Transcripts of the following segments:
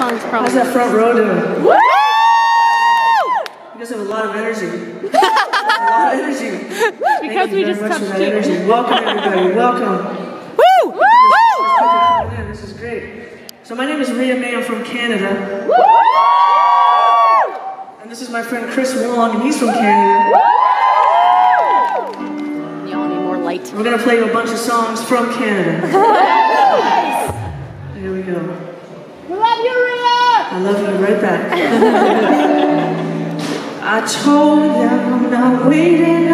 song's probably. How's that front row doing? Woo! You guys have a lot of energy. a lot of energy. Because Thank we just touched you. Energy. Welcome everybody. Welcome. Woo! Woo! Woo! This is great. So my name is Ria Mae. I'm from Canada. Woo! And this is my friend Chris Wong, and he's from Canada. Woo! Y'all need more light. We're gonna play you a bunch of songs from Canada. I told them I'm not waiting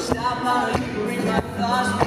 Stop my you. read my thoughts